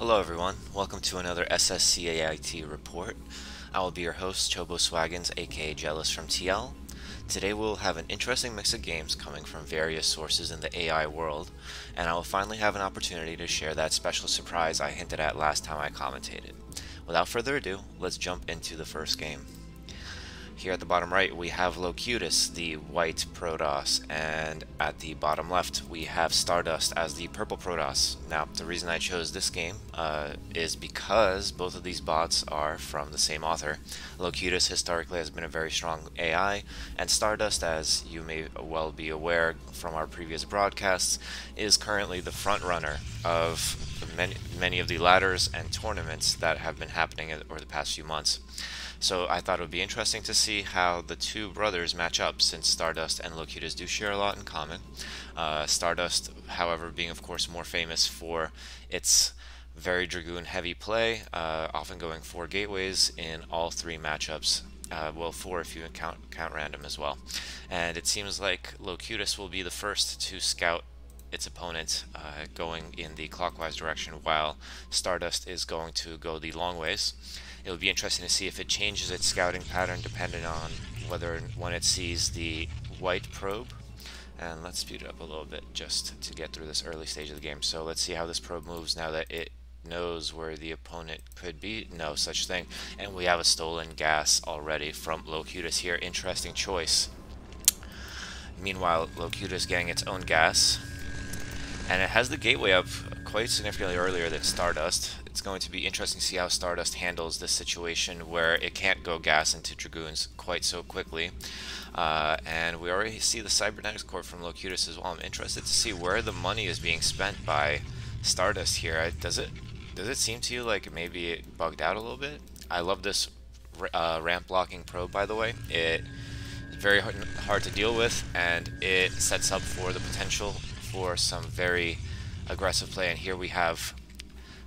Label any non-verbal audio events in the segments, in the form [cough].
Hello everyone, welcome to another SSCAIT report. I will be your host, Chobo Swaggins, aka Jealous from TL. Today we'll have an interesting mix of games coming from various sources in the AI world, and I will finally have an opportunity to share that special surprise I hinted at last time I commentated. Without further ado, let's jump into the first game. Here at the bottom right, we have Locutus, the white Protoss, and at the bottom left, we have Stardust as the purple Protoss. Now, the reason I chose this game uh, is because both of these bots are from the same author. Locutus historically has been a very strong AI, and Stardust, as you may well be aware from our previous broadcasts, is currently the front runner of many, many of the ladders and tournaments that have been happening over the past few months. So I thought it would be interesting to see how the two brothers match up since Stardust and Locutus do share a lot in common. Uh, Stardust, however, being of course more famous for its very Dragoon heavy play, uh, often going four gateways in all three matchups. Uh, well, four if you count, count random as well. And it seems like Locutus will be the first to scout its opponent uh, going in the clockwise direction while Stardust is going to go the long ways. It'll be interesting to see if it changes its scouting pattern depending on whether when it sees the white probe. And let's speed it up a little bit just to get through this early stage of the game. So let's see how this probe moves now that it knows where the opponent could be. No such thing. And we have a stolen gas already from Locutus here. Interesting choice. Meanwhile, Locutus getting its own gas. And it has the gateway up quite significantly earlier than Stardust it's going to be interesting to see how Stardust handles this situation where it can't go gas into Dragoons quite so quickly. Uh, and we already see the Cybernetics Core from Locutus as well. I'm interested to see where the money is being spent by Stardust here. Does it does it seem to you like maybe it bugged out a little bit? I love this uh, ramp blocking probe, by the way. It is very hard, hard to deal with, and it sets up for the potential for some very aggressive play. And here we have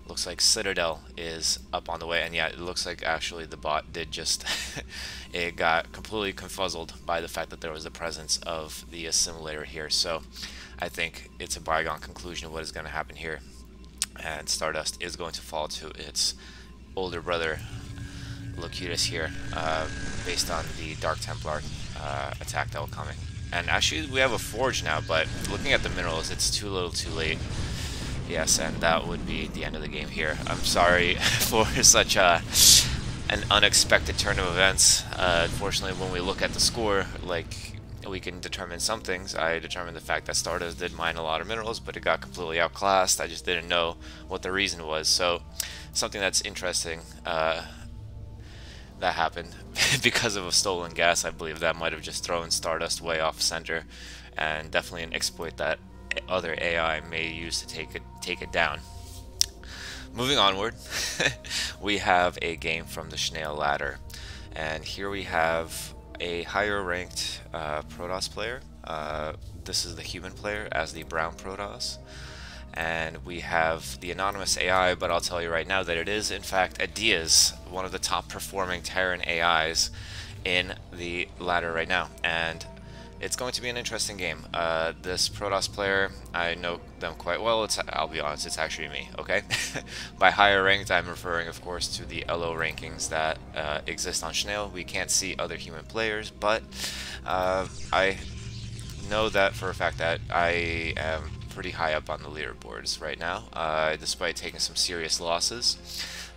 looks like Citadel is up on the way. And yeah it looks like actually the bot did just [laughs] it got completely confuzzled by the fact that there was the presence of the assimilator here. So I think it's a bygone conclusion of what is going to happen here. And Stardust is going to fall to its older brother Locutus here uh, based on the Dark Templar uh, attack that will coming and actually we have a forge now but looking at the minerals it's too little too late Yes, and that would be the end of the game here. I'm sorry [laughs] for such a an unexpected turn of events. Uh, unfortunately, when we look at the score, like we can determine some things. I determined the fact that Stardust did mine a lot of minerals, but it got completely outclassed. I just didn't know what the reason was. So, something that's interesting uh, that happened [laughs] because of a stolen gas. I believe that might have just thrown Stardust way off center, and definitely an exploit that other AI may use to take it take it down. Moving onward, [laughs] we have a game from the SCHNAIL ladder, and here we have a higher ranked uh, Protoss player. Uh, this is the human player as the brown Protoss. And we have the anonymous AI, but I'll tell you right now that it is in fact Adias, one of the top performing Terran AIs in the ladder right now. And it's going to be an interesting game. Uh, this Protoss player, I know them quite well. It's I'll be honest, it's actually me. Okay, [laughs] by higher ranked, I'm referring, of course, to the Elo rankings that uh, exist on SCHNAIL. We can't see other human players, but uh, I know that for a fact that I am pretty high up on the leaderboards right now, uh, despite taking some serious losses.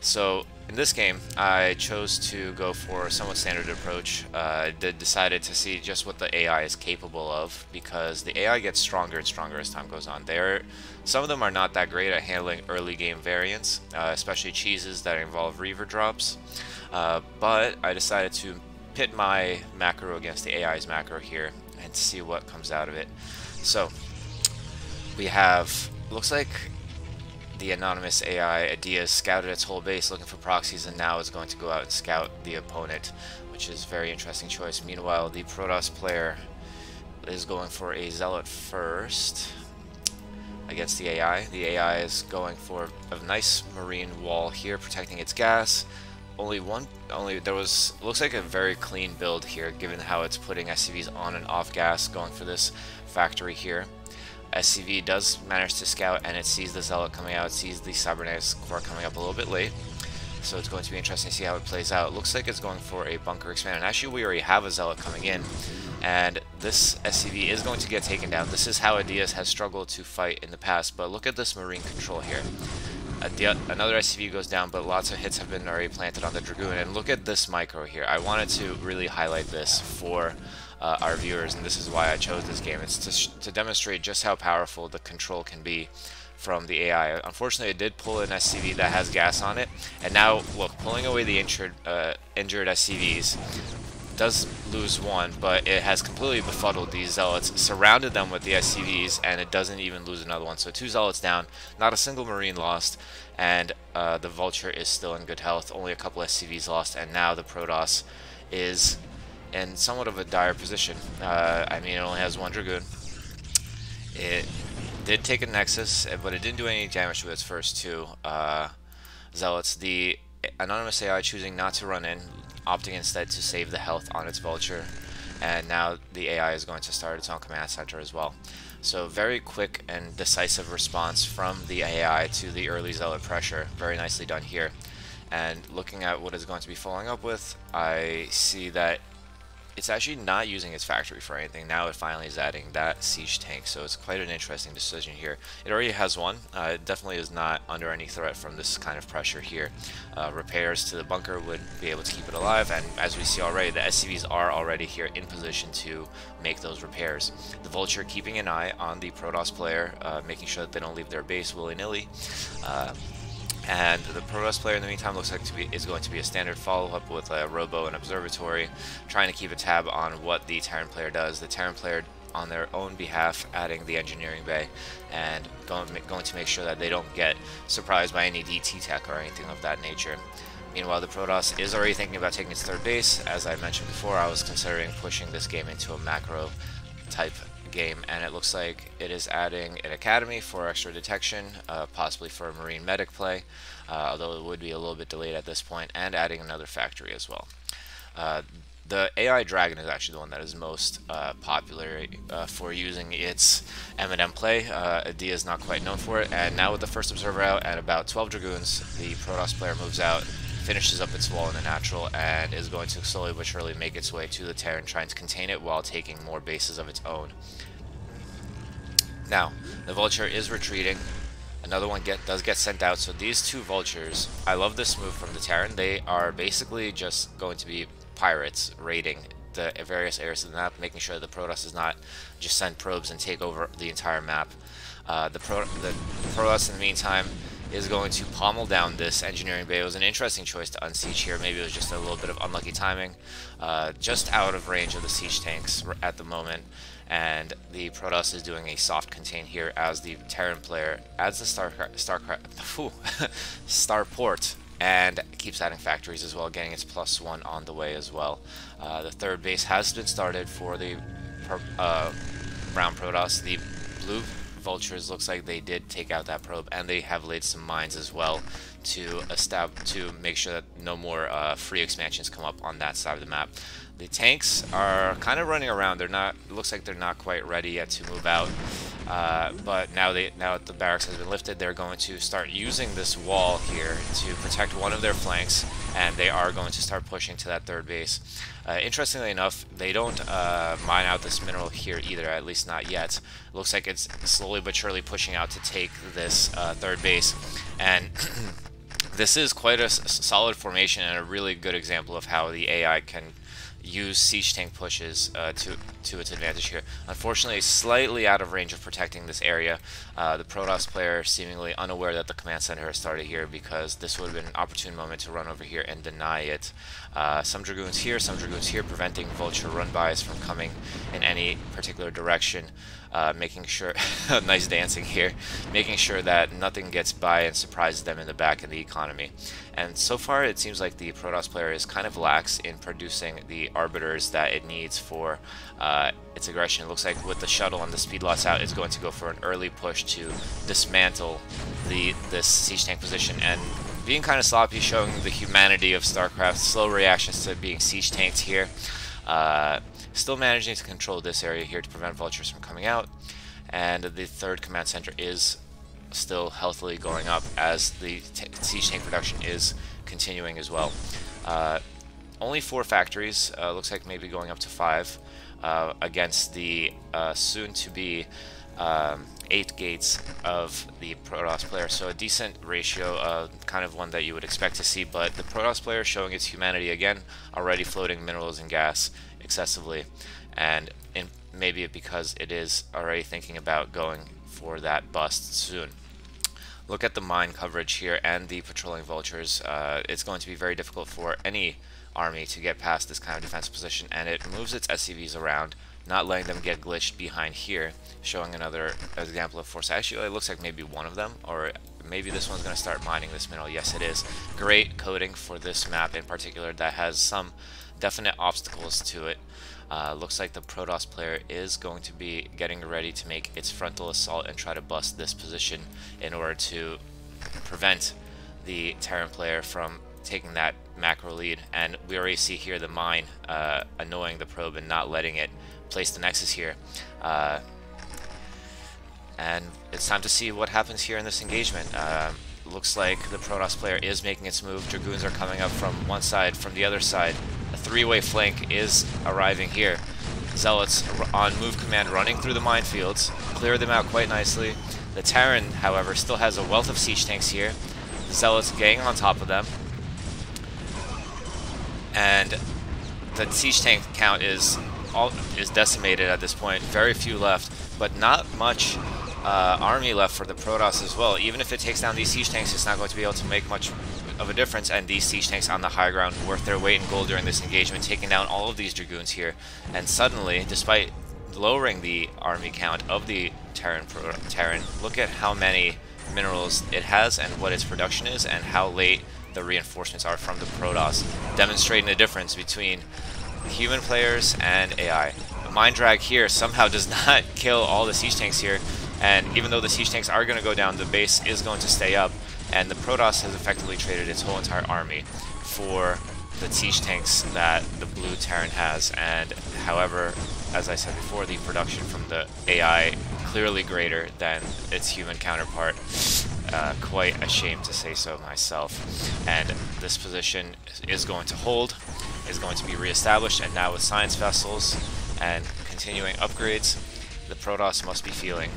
So in this game, I chose to go for a somewhat standard approach. Uh, decided to see just what the AI is capable of because the AI gets stronger and stronger as time goes on. There, some of them are not that great at handling early game variants, uh, especially cheeses that involve Reaver drops. Uh, but I decided to pit my macro against the AI's macro here and see what comes out of it. So we have looks like the anonymous AI, Adias, scouted its whole base looking for proxies and now is going to go out and scout the opponent, which is a very interesting choice. Meanwhile, the Protoss player is going for a Zealot first against the AI. The AI is going for a nice marine wall here, protecting its gas. Only one, only there was, looks like a very clean build here, given how it's putting SCVs on and off gas, going for this factory here. SCV does manage to scout and it sees the Zealot coming out, it sees the Cybernetics core coming up a little bit late. So it's going to be interesting to see how it plays out. It looks like it's going for a bunker expand. And actually, we already have a Zealot coming in. And this SCV is going to get taken down. This is how Adias has struggled to fight in the past. But look at this Marine control here. Another SCV goes down, but lots of hits have been already planted on the Dragoon. And look at this micro here. I wanted to really highlight this for uh, our viewers, and this is why I chose this game. It's to, to demonstrate just how powerful the control can be from the AI. Unfortunately, it did pull an SCV that has gas on it, and now, look, pulling away the injured, uh, injured SCVs does lose one, but it has completely befuddled these Zealots, surrounded them with the SCVs, and it doesn't even lose another one. So two Zealots down, not a single Marine lost, and uh, the Vulture is still in good health, only a couple SCVs lost, and now the Protoss is in somewhat of a dire position. Uh, I mean, it only has one Dragoon. It did take a Nexus, but it didn't do any damage to its first two uh, Zealots. The Anonymous AI choosing not to run in, opting instead to save the health on its Vulture. And now the AI is going to start its own command center as well. So very quick and decisive response from the AI to the early Zealot pressure. Very nicely done here. And looking at what it's going to be following up with, I see that it's actually not using its factory for anything. Now it finally is adding that siege tank, so it's quite an interesting decision here. It already has one. Uh, it definitely is not under any threat from this kind of pressure here. Uh, repairs to the bunker would be able to keep it alive, and as we see already, the SCVs are already here in position to make those repairs. The Vulture keeping an eye on the Protoss player, uh, making sure that they don't leave their base willy-nilly. And the Protoss player in the meantime looks like to be, is going to be a standard follow-up with a Robo and Observatory, trying to keep a tab on what the Terran player does. The Terran player on their own behalf adding the engineering bay and going, going to make sure that they don't get surprised by any DT tech or anything of that nature. Meanwhile, the Protoss is already thinking about taking its third base. As I mentioned before, I was considering pushing this game into a macro type game, and it looks like it is adding an academy for extra detection, uh, possibly for a marine medic play, uh, although it would be a little bit delayed at this point, and adding another factory as well. Uh, the AI Dragon is actually the one that is most uh, popular uh, for using its M&M play. Uh, Adia is not quite known for it, and now with the first Observer out and about 12 Dragoons, the Protoss player moves out, finishes up its wall in the natural, and is going to slowly but surely make its way to the Terran, trying to contain it while taking more bases of its own. Now, the Vulture is retreating. Another one get does get sent out, so these two Vultures, I love this move from the Terran. They are basically just going to be pirates raiding the various areas of the map, making sure the Protoss does not just send probes and take over the entire map. Uh, the, Pro the Protoss, in the meantime, is going to pommel down this engineering bay. It was an interesting choice to unsiege here. Maybe it was just a little bit of unlucky timing. Uh, just out of range of the siege tanks at the moment. And the Protoss is doing a soft contain here as the Terran player adds the Star, Star, [laughs] [laughs] Starport and keeps adding factories as well, getting its plus one on the way as well. Uh, the third base has been started for the uh, brown Protoss. The blue vultures looks like they did take out that probe, and they have laid some mines as well to establish to make sure that no more uh, free expansions come up on that side of the map. The tanks are kind of running around. They're not. looks like they're not quite ready yet to move out. Uh, but now they now that the barracks has been lifted, they're going to start using this wall here to protect one of their flanks, and they are going to start pushing to that third base. Uh, interestingly enough, they don't uh, mine out this mineral here either, at least not yet. Looks like it's slowly but surely pushing out to take this uh, third base, and [clears throat] this is quite a solid formation and a really good example of how the AI can use siege tank pushes uh, to to its advantage here. Unfortunately, slightly out of range of protecting this area. Uh, the Protoss player seemingly unaware that the command center has started here because this would have been an opportune moment to run over here and deny it. Uh, some Dragoons here, some Dragoons here, preventing Vulture run-bys from coming in any particular direction. Uh, making sure, [laughs] nice dancing here, making sure that nothing gets by and surprises them in the back of the economy. And so far, it seems like the Protoss player is kind of lax in producing the arbiters that it needs for uh, its aggression. It looks like with the shuttle and the speed loss out, it's going to go for an early push to dismantle the this siege tank position. And being kind of sloppy, showing the humanity of StarCraft, slow reactions to being siege tanked here. Uh, still managing to control this area here to prevent vultures from coming out. and the third command center is still healthily going up as the siege tank production is continuing as well. Uh, only four factories, uh, looks like maybe going up to five, uh, against the uh, soon-to-be um, eight gates of the Protoss player. So a decent ratio, uh, kind of one that you would expect to see, but the Protoss player showing its humanity again, already floating minerals and gas excessively, and in, maybe because it is already thinking about going for that bust soon look at the mine coverage here and the patrolling vultures. Uh, it's going to be very difficult for any army to get past this kind of defensive position, and it moves its SCVs around, not letting them get glitched behind here, showing another example of force. Actually, it looks like maybe one of them, or maybe this one's going to start mining this mineral. Yes, it is. Great coding for this map in particular that has some definite obstacles to it. Uh, looks like the Protoss player is going to be getting ready to make its frontal assault and try to bust this position in order to prevent the Terran player from taking that macro lead. And we already see here the mine uh, annoying the probe and not letting it place the nexus here. Uh, and it's time to see what happens here in this engagement. Uh, looks like the Protoss player is making its move. Dragoons are coming up from one side, from the other side. Three-way flank is arriving here. Zealots on move command running through the minefields, clear them out quite nicely. The Terran, however, still has a wealth of siege tanks here. The Zealots gang on top of them, and the siege tank count is all is decimated at this point. Very few left, but not much uh, army left for the Protoss as well. Even if it takes down these siege tanks, it's not going to be able to make much of a difference, and these siege tanks on the high ground worth their weight in gold during this engagement, taking down all of these Dragoons here. And suddenly, despite lowering the army count of the Terran, Terran look at how many minerals it has and what its production is, and how late the reinforcements are from the Protoss, demonstrating the difference between human players and AI. The Mine Drag here somehow does [laughs] not kill all the siege tanks here, and even though the siege tanks are going to go down, the base is going to stay up, and the Protoss has effectively traded its whole entire army for the siege tanks that the blue Terran has, and however, as I said before, the production from the AI clearly greater than its human counterpart. Uh, quite ashamed to say so myself. And this position is going to hold, is going to be reestablished, and now with science vessels and continuing upgrades, the Protoss must be feeling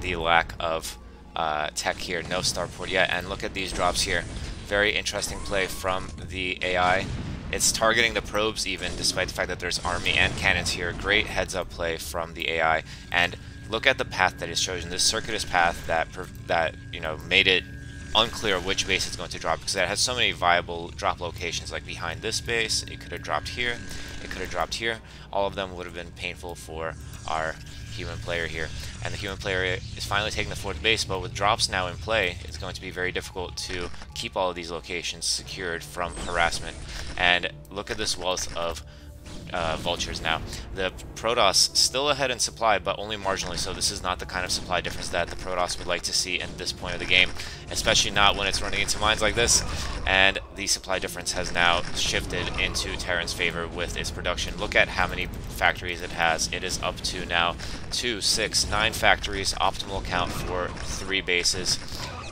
the lack of uh, tech here. No starport yet, and look at these drops here. Very interesting play from the AI. It's targeting the probes even, despite the fact that there's army and cannons here. Great heads-up play from the AI, and look at the path that is chosen. This circuitous path that that you know made it unclear which base it's going to drop because it has so many viable drop locations. Like behind this base, it could have dropped here, it could have dropped here. All of them would have been painful for our human player here. And the human player is finally taking the fourth base, but with drops now in play, it's going to be very difficult to keep all of these locations secured from harassment. And look at this wealth of uh, vultures now. The Protoss still ahead in supply, but only marginally so. This is not the kind of supply difference that the Protoss would like to see at this point of the game, especially not when it's running into mines like this. And the supply difference has now shifted into Terran's favor with its production. Look at how many factories it has. It is up to now two, six, nine factories, optimal count for three bases.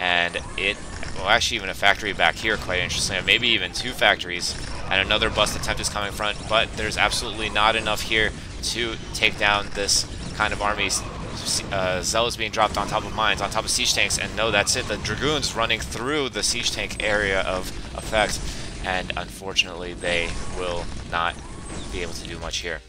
And it, well actually even a factory back here, quite interesting, maybe even two factories and another bust attempt is coming front, but there's absolutely not enough here to take down this kind of army. Uh, is being dropped on top of mines, on top of siege tanks, and no, that's it. The Dragoons running through the siege tank area of effect, and unfortunately they will not be able to do much here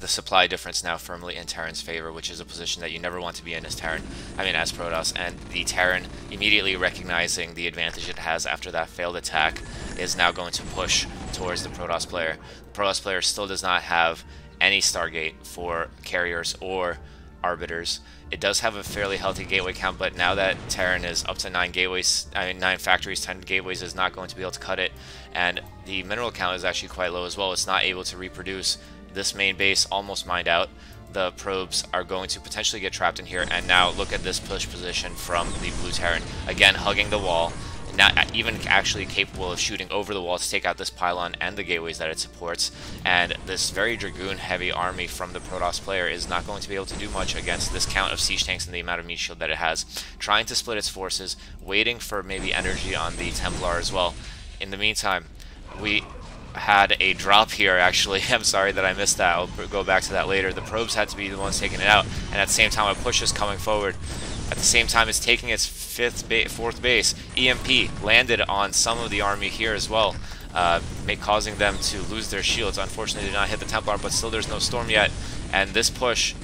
the supply difference now firmly in Terran's favor, which is a position that you never want to be in as Terran, I mean as Protoss, and the Terran immediately recognizing the advantage it has after that failed attack is now going to push towards the Protoss player. The Protoss player still does not have any Stargate for carriers or arbiters. It does have a fairly healthy gateway count, but now that Terran is up to 9 gateways, I mean 9 factories, 10 gateways is not going to be able to cut it, and the mineral count is actually quite low as well. It's not able to reproduce this main base almost mined out. The probes are going to potentially get trapped in here, and now look at this push position from the Blue Terran. Again, hugging the wall, not even actually capable of shooting over the wall to take out this pylon and the gateways that it supports. And this very Dragoon heavy army from the Protoss player is not going to be able to do much against this count of siege tanks and the amount of meat shield that it has. Trying to split its forces, waiting for maybe energy on the Templar as well. In the meantime, we had a drop here actually. [laughs] I'm sorry that I missed that. I'll go back to that later. The probes had to be the ones taking it out, and at the same time a push is coming forward. At the same time it's taking its fifth ba fourth base. EMP landed on some of the army here as well, uh, causing them to lose their shields. Unfortunately, they did not hit the Templar, but still there's no storm yet, and this push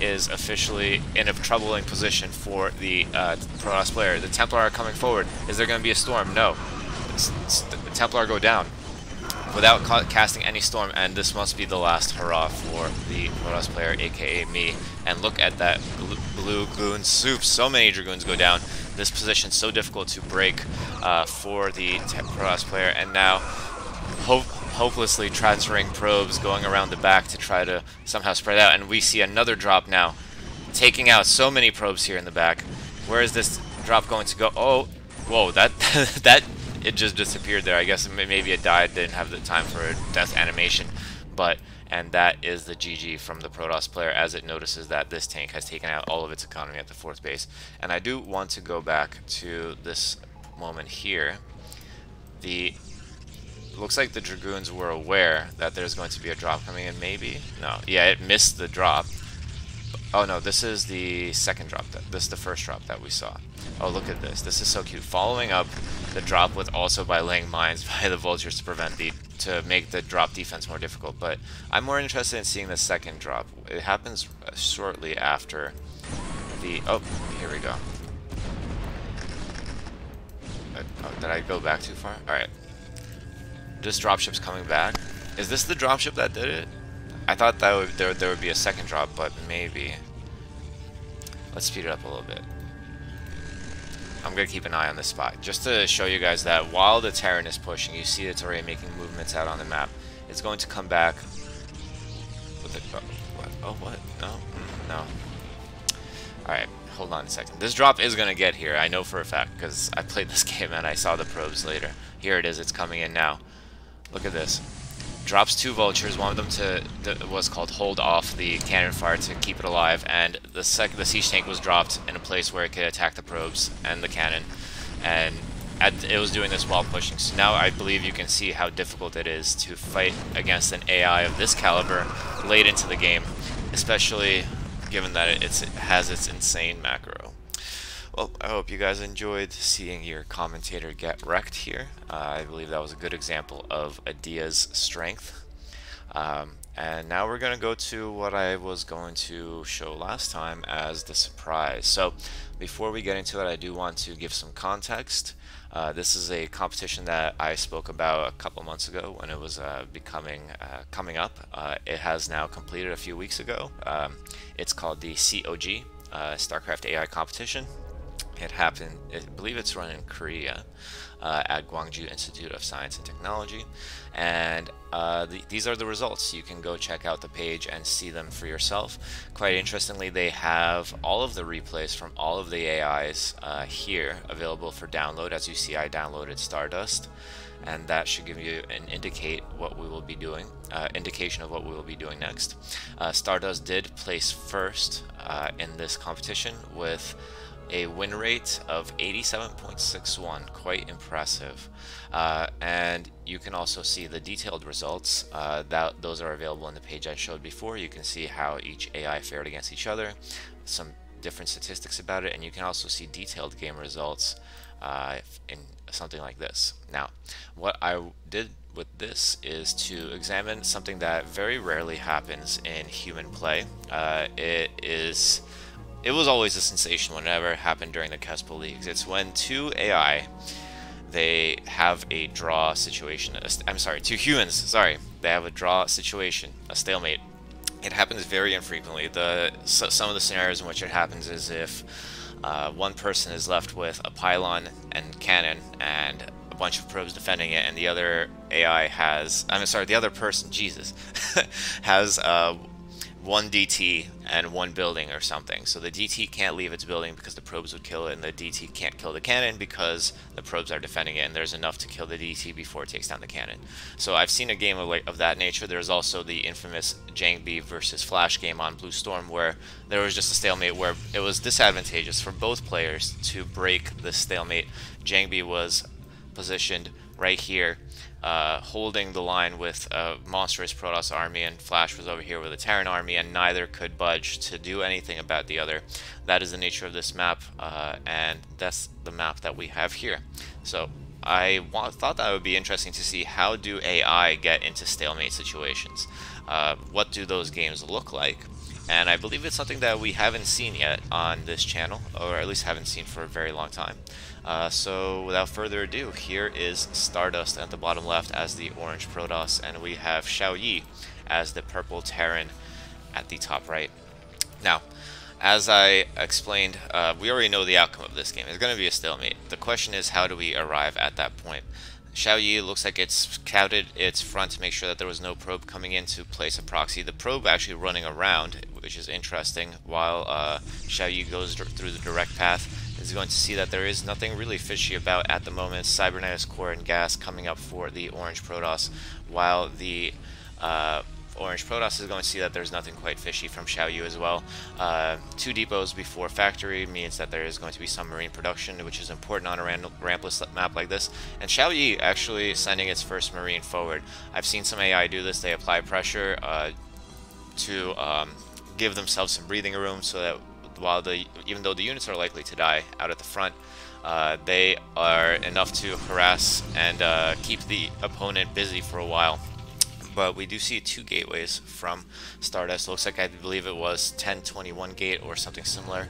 is officially in a troubling position for the uh, Protoss player. The Templar are coming forward. Is there going to be a storm? No. The Templar go down without casting any storm, and this must be the last hurrah for the Protoss player, aka me. And look at that blue goon soup. So many Dragoons go down. This position so difficult to break uh, for the Protoss player, and now hope hopelessly transferring probes going around the back to try to somehow spread out. And we see another drop now, taking out so many probes here in the back. Where is this drop going to go? Oh, whoa, that [laughs] that it just disappeared there. I guess maybe it died, didn't have the time for a death animation. But, and that is the GG from the Protoss player as it notices that this tank has taken out all of its economy at the fourth base. And I do want to go back to this moment here. The looks like the Dragoons were aware that there's going to be a drop coming in, maybe? No. Yeah, it missed the drop. Oh no, this is the second drop. That, this is the first drop that we saw. Oh, look at this. This is so cute. Following up the drop with also by laying mines [laughs] by the vultures to prevent the to make the drop defense more difficult. But I'm more interested in seeing the second drop. It happens shortly after the. Oh, here we go. Uh, oh, did I go back too far? All right. This dropship's coming back. Is this the dropship that did it? I thought that would, there, there would be a second drop, but maybe. Let's speed it up a little bit. I'm going to keep an eye on this spot. Just to show you guys that while the Terran is pushing, you see it's already making movements out on the map. It's going to come back with a... Oh, what? Oh, what? No? Mm, no. Alright, hold on a second. This drop is going to get here, I know for a fact, because I played this [laughs] game and I saw the probes later. Here it is, it's coming in now. Look at this drops two vultures, one of them to was called hold off the cannon fire to keep it alive, and the second the siege tank was dropped in a place where it could attack the probes and the cannon, and at, it was doing this while pushing. So now I believe you can see how difficult it is to fight against an AI of this caliber late into the game, especially given that it, it has its insane macro. Well, I hope you guys enjoyed seeing your commentator get wrecked here. Uh, I believe that was a good example of Adia's strength. Um, and now we're going to go to what I was going to show last time as the surprise. So before we get into it, I do want to give some context. Uh, this is a competition that I spoke about a couple months ago when it was uh, becoming uh, coming up. Uh, it has now completed a few weeks ago. Um, it's called the COG, uh, StarCraft AI competition. It happened, I believe it's run in Korea uh, at Gwangju Institute of Science and Technology. And uh, the, these are the results. You can go check out the page and see them for yourself. Quite interestingly, they have all of the replays from all of the AIs uh, here available for download. As you see, I downloaded Stardust and that should give you an indicate what we will be doing, uh, indication of what we will be doing next. Uh, Stardust did place first uh, in this competition with a win rate of 87.61, quite impressive. Uh, and you can also see the detailed results. Uh, that Those are available in the page I showed before. You can see how each AI fared against each other, some different statistics about it, and you can also see detailed game results uh, in something like this. Now, what I did with this is to examine something that very rarely happens in human play. Uh, it is it was always a sensation whenever it happened during the KeSPA Leagues. It's when two AI, they have a draw situation. I'm sorry, two humans, sorry. They have a draw situation, a stalemate. It happens very infrequently. The so, Some of the scenarios in which it happens is if uh, one person is left with a pylon and cannon and a bunch of probes defending it, and the other AI has, I'm sorry, the other person, Jesus, [laughs] has uh, one DT and one building or something. So the DT can't leave its building because the probes would kill it, and the DT can't kill the cannon because the probes are defending it, and there's enough to kill the DT before it takes down the cannon. So I've seen a game of, like, of that nature. There's also the infamous Jangbi versus Flash game on Blue Storm where there was just a stalemate where it was disadvantageous for both players to break the stalemate. Jangbi was positioned right here uh, holding the line with a monstrous Protoss army, and Flash was over here with a Terran army, and neither could budge to do anything about the other. That is the nature of this map, uh, and that's the map that we have here. So I thought that would be interesting to see how do AI get into stalemate situations. Uh, what do those games look like? And I believe it's something that we haven't seen yet on this channel, or at least haven't seen for a very long time. Uh, so without further ado, here is Stardust at the bottom left as the orange Protoss, and we have Xiao Yi as the purple Terran at the top right. Now, as I explained, uh, we already know the outcome of this game. It's going to be a stalemate. The question is, how do we arrive at that point? Xiao Yi looks like it's scouted its front to make sure that there was no probe coming in to place a proxy. The probe actually running around, which is interesting, while uh, Xiao Yi goes through the direct path is going to see that there is nothing really fishy about at the moment. Cybernetics core and gas coming up for the orange Protoss, while the uh, orange Protoss is going to see that there's nothing quite fishy from Xiaoyi as well. Uh, two depots before factory means that there is going to be some marine production, which is important on a rampless map like this. And Xiaoyi actually sending its first marine forward. I've seen some AI do this. They apply pressure uh, to um, give themselves some breathing room so that while the even though the units are likely to die out at the front, uh, they are enough to harass and uh, keep the opponent busy for a while. But we do see two gateways from Stardust. Looks like I believe it was 1021 gate or something similar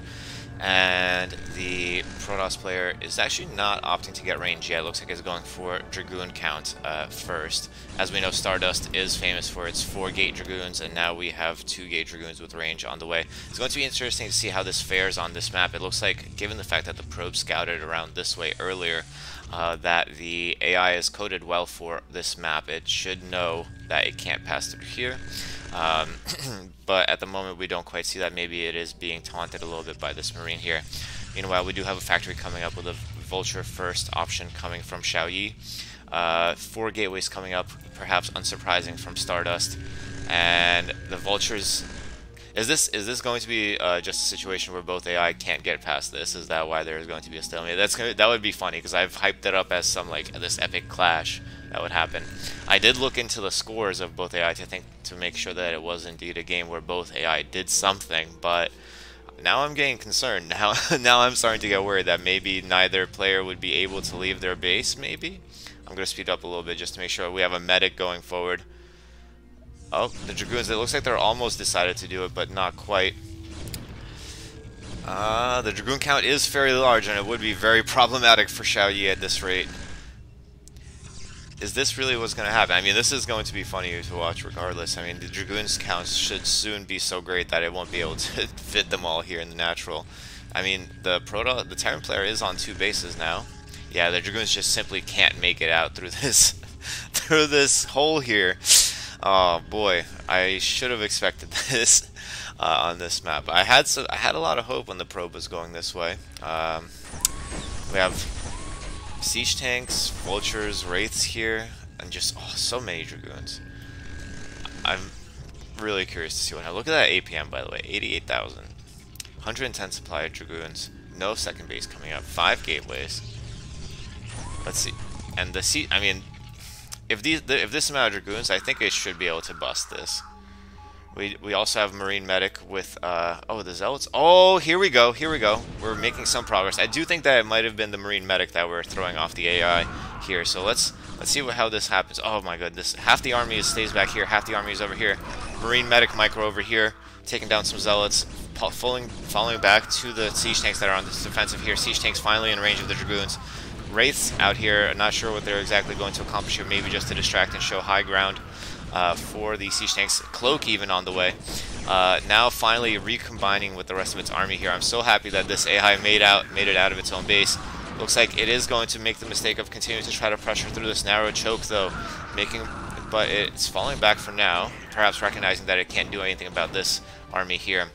and the Protoss player is actually not opting to get range yet. Looks like it's going for Dragoon count uh, first. As we know, Stardust is famous for its 4-gate Dragoons, and now we have 2-gate Dragoons with range on the way. It's going to be interesting to see how this fares on this map. It looks like, given the fact that the probe scouted around this way earlier, uh, that the AI is coded well for this map. It should know that it can't pass through here. Um, [clears throat] but at the moment we don't quite see that. Maybe it is being taunted a little bit by this Marine here. Meanwhile, we do have a factory coming up with a Vulture first option coming from Xiao Yi. Uh, four gateways coming up, perhaps unsurprising from Stardust. And the Vultures... Is this is this going to be uh, just a situation where both AI can't get past this? Is that why there is going to be a stalemate? That's gonna, that would be funny because I've hyped it up as some like this epic clash that would happen. I did look into the scores of both AI to think to make sure that it was indeed a game where both AI did something, but now I'm getting concerned. [laughs] Now now I'm starting to get worried that maybe neither player would be able to leave their base, maybe? I'm going to speed up a little bit just to make sure we have a medic going forward. Oh, the Dragoons, it looks like they're almost decided to do it, but not quite. Uh, the Dragoon count is fairly large, and it would be very problematic for Xiao Yi at this rate is this really what's going to happen? I mean, this is going to be funny to watch regardless. I mean, the Dragoons counts should soon be so great that it won't be able [laughs] to fit them all here in the natural. I mean, the Proto, the Terran player is on two bases now. Yeah, the Dragoons just simply can't make it out through [laughs] this, through this hole here. Oh boy, I should have expected [laughs] this uh, on this map. I had so I had a lot of hope when the probe was going this way. Um, we have Siege tanks, vultures, wraiths here, and just oh, so many dragoons. I'm really curious to see what. Now look at that APM by the way, 88,000, 110 supply of dragoons, no second base coming up, five gateways. Let's see, and the sea. I mean, if these if this amount of dragoons, I think it should be able to bust this. We, we also have Marine Medic with, uh, oh, the Zealots. Oh, here we go, here we go. We're making some progress. I do think that it might have been the Marine Medic that we're throwing off the AI here. So let's let's see what, how this happens. Oh my goodness. Half the army stays back here, half the army is over here. Marine Medic Micro over here, taking down some Zealots. falling, following back to the Siege Tanks that are on this defensive here. Siege Tanks finally in range of the Dragoons. Wraiths out here, not sure what they're exactly going to accomplish here. Maybe just to distract and show high ground uh, for the Siege Tanks. Cloak even on the way. Uh, now finally recombining with the rest of its army here. I'm so happy that this AI made out made it out of its own base. Looks like it is going to make the mistake of continuing to try to pressure through this narrow choke though, making but it's falling back for now, perhaps recognizing that it can't do anything about this army here,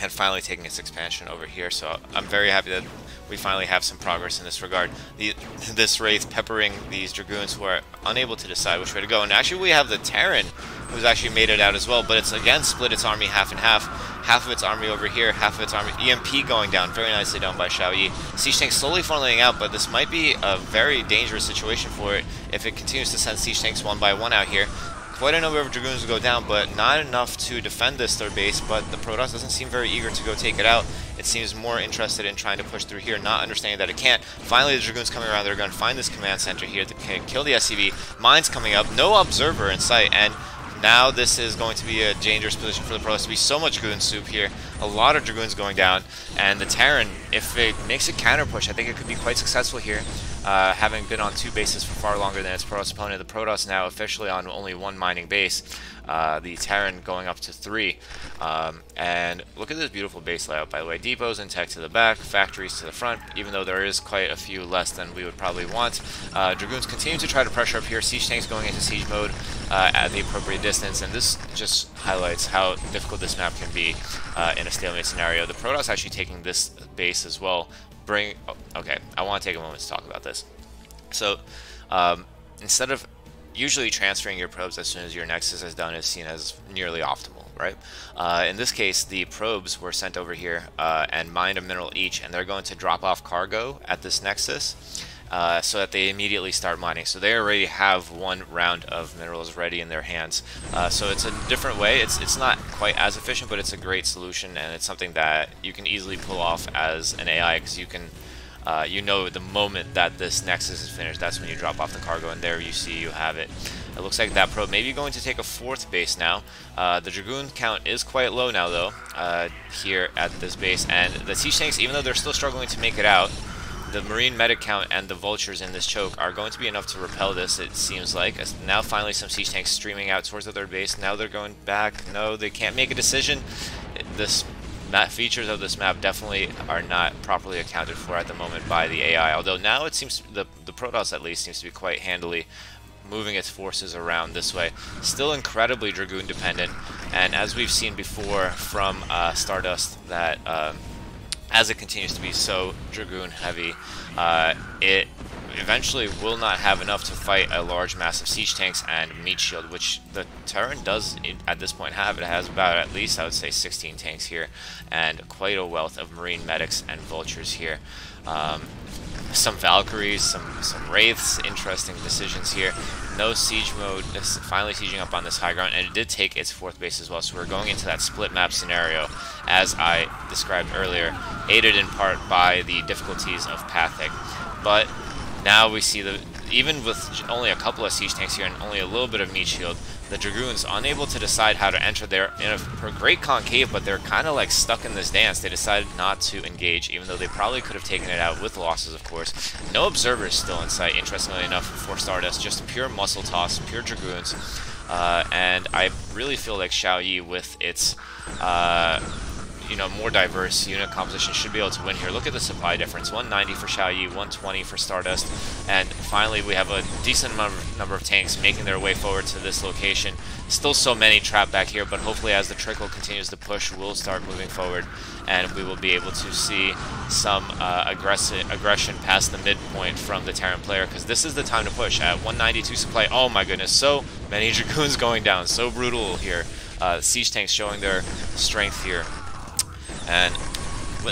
and finally taking its expansion over here. So I'm very happy that we finally have some progress in this regard. The, this Wraith peppering these Dragoons who are unable to decide which way to go. And actually we have the Terran who's actually made it out as well, but it's again split its army half and half. Half of its army over here, half of its army... EMP going down, very nicely done by Xiao. Siege tanks slowly funneling out, but this might be a very dangerous situation for it if it continues to send siege tanks one by one out here. Quite a number of Dragoons go down, but not enough to defend this third base, but the Protoss doesn't seem very eager to go take it out. It seems more interested in trying to push through here, not understanding that it can't. Finally, the Dragoons coming around, they're going to find this command center here to kill the SCV. Mines coming up, no observer in sight, and now this is going to be a dangerous position for the Protoss to be so much goon soup here. A lot of Dragoons going down. And the Terran, if it makes a counter push, I think it could be quite successful here. Uh, having been on two bases for far longer than its Protoss opponent, the Protoss now officially on only one mining base. Uh, the Terran going up to three. Um, and look at this beautiful base layout, by the way. Depots and tech to the back, factories to the front, even though there is quite a few less than we would probably want. Uh, Dragoons continue to try to pressure up here. Siege tanks going into siege mode uh, at the appropriate distance, and this just highlights how difficult this map can be uh, in a stalemate scenario. The Protoss actually taking this base as well. Bring. Oh, okay, I want to take a moment to talk about this. So, um, instead of usually transferring your probes as soon as your nexus is done is seen as nearly optimal, right? Uh, in this case, the probes were sent over here uh, and mined a mineral each, and they're going to drop off cargo at this nexus. Uh, so that they immediately start mining. So they already have one round of minerals ready in their hands. Uh, so it's a different way. It's it's not quite as efficient, but it's a great solution, and it's something that you can easily pull off as an AI because you can uh, you know the moment that this Nexus is finished, that's when you drop off the cargo, and there you see you have it. It looks like that probe may be going to take a fourth base now. Uh, the Dragoon count is quite low now, though, uh, here at this base, and the Siege Tanks, even though they're still struggling to make it out, the Marine medic count and the Vultures in this choke are going to be enough to repel this, it seems like. Now finally some Siege Tanks streaming out towards the third base. Now they're going back. No, they can't make a decision. This map features of this map definitely are not properly accounted for at the moment by the AI, although now it seems, the, the Protoss at least seems to be quite handily moving its forces around this way. Still incredibly Dragoon dependent, and as we've seen before from uh, Stardust, that um, as it continues to be so Dragoon heavy, uh, it eventually will not have enough to fight a large mass of siege tanks and meat shield, which the Terran does at this point have. It has about at least, I would say, 16 tanks here, and quite a wealth of marine medics and vultures here. Um, some Valkyries, some, some Wraiths, interesting decisions here. No siege mode, finally sieging up on this high ground, and it did take its fourth base as well, so we're going into that split map scenario, as I described earlier, aided in part by the difficulties of pathing. But now we see the even with only a couple of siege tanks here and only a little bit of meat shield, the Dragoons unable to decide how to enter their in a great concave, but they're kind of like stuck in this dance. They decided not to engage, even though they probably could have taken it out with losses, of course. No observers still in sight, interestingly enough, for Stardust. Just pure muscle toss, pure Dragoons. Uh, and I really feel like Xiao Yi with its uh, you know, more diverse unit composition should be able to win here. Look at the supply difference, 190 for Xiao Yi, 120 for Stardust, and finally we have a decent number, of tanks making their way forward to this location. Still so many trapped back here, but hopefully as the trickle continues to push, we'll start moving forward, and we will be able to see some uh, aggression past the midpoint from the Terran player, because this is the time to push. At 192 supply, oh my goodness, so many [laughs] Dragoons going down, so brutal here. Uh, siege tanks showing their strength here. And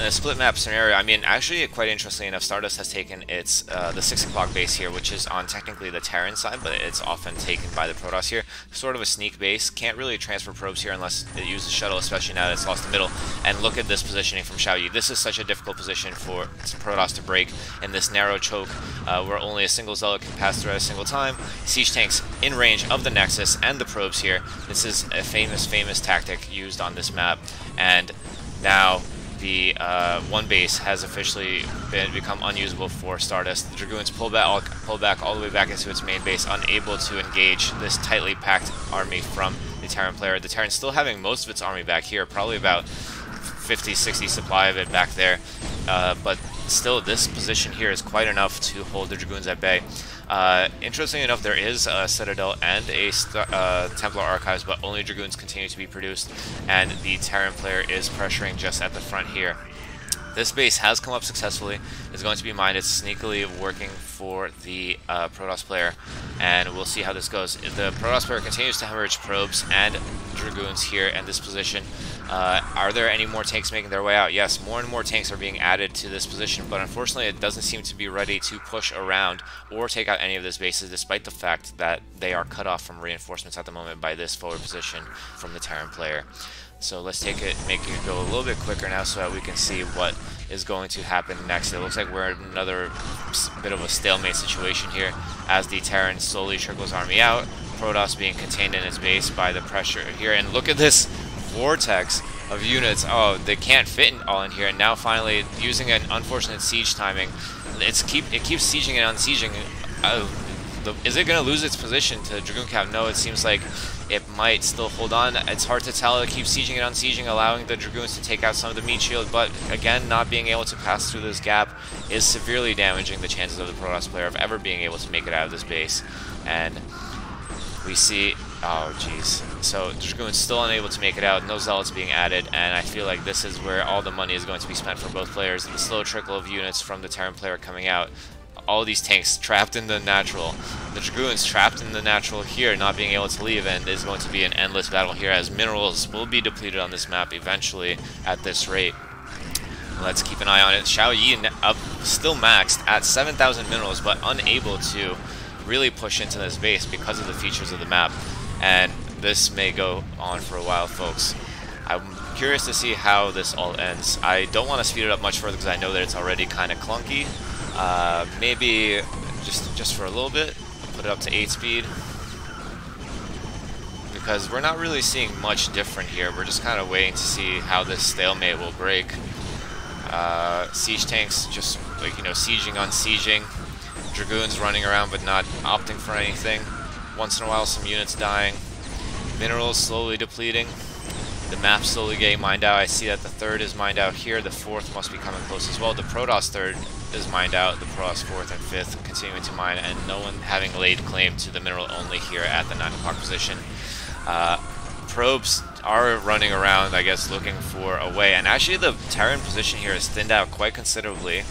in a split map scenario, I mean, actually, quite interestingly enough, Stardust has taken its uh, the 6 o'clock base here, which is on technically the Terran side, but it's often taken by the Protoss here. Sort of a sneak base. Can't really transfer probes here unless it uses shuttle, especially now that it's lost the middle. And look at this positioning from Xiaoyi. This is such a difficult position for Protoss to break in this narrow choke uh, where only a single Zealot can pass through at a single time. Siege tanks in range of the Nexus and the probes here. This is a famous, famous tactic used on this map. And now the uh, one base has officially been become unusable for Stardust. The Dragoons pull back, pull back all the way back into its main base, unable to engage this tightly packed army from the Terran player. The Terran still having most of its army back here, probably about 50, 60 supply of it back there, uh, but still this position here is quite enough to hold the Dragoons at bay. Uh, interesting enough, there is a Citadel and a uh, Templar Archives, but only Dragoons continue to be produced, and the Terran player is pressuring just at the front here. This base has come up successfully. It's going to be mined. It's sneakily working for the uh, Protoss player, and we'll see how this goes. The Protoss player continues to hemorrhage probes and Dragoons here in this position. Uh, are there any more tanks making their way out? Yes, more and more tanks are being added to this position, but unfortunately it doesn't seem to be ready to push around or take out any of these bases, despite the fact that they are cut off from reinforcements at the moment by this forward position from the Terran player. So let's take it, make it go a little bit quicker now so that we can see what is going to happen next. It looks like we're in another bit of a stalemate situation here as the Terran slowly trickles army out. Protoss being contained in its base by the pressure here. And look at this vortex of units. Oh, they can't fit all in here. And now finally, using an unfortunate siege timing, it's keep it keeps sieging and unsieging. Uh, the, is it going to lose its position to Dragoon Cap? No, it seems like it might still hold on. It's hard to tell. It keeps sieging and unsieging, allowing the Dragoons to take out some of the meat shield, but again, not being able to pass through this gap is severely damaging the chances of the Protoss player of ever being able to make it out of this base. And we see, oh jeez. So Dragoon's still unable to make it out, no Zealots being added, and I feel like this is where all the money is going to be spent for both players. The slow trickle of units from the Terran player coming out all these tanks trapped in the natural. The Dragoons trapped in the natural here, not being able to leave, and there's going to be an endless battle here as minerals will be depleted on this map eventually at this rate. Let's keep an eye on it. Xiaoyi up, still maxed at 7,000 minerals, but unable to really push into this base because of the features of the map. And this may go on for a while, folks. I'm curious to see how this all ends. I don't want to speed it up much further because I know that it's already kind of clunky, uh, maybe just just for a little bit, put it up to 8 speed. Because we're not really seeing much different here. We're just kind of waiting to see how this stalemate will break. Uh, siege tanks just, like, you know, sieging on sieging. Dragoons running around but not opting for anything. Once in a while, some units dying. Minerals slowly depleting. The map slowly getting mined out. I see that the third is mined out here. The fourth must be coming close as well. The Protoss third is mined out, the Protoss 4th and 5th continuing to mine, and no one having laid claim to the mineral only here at the 9 o'clock position. Uh, probes are running around, I guess, looking for a way, and actually the Terran position here is thinned out quite considerably.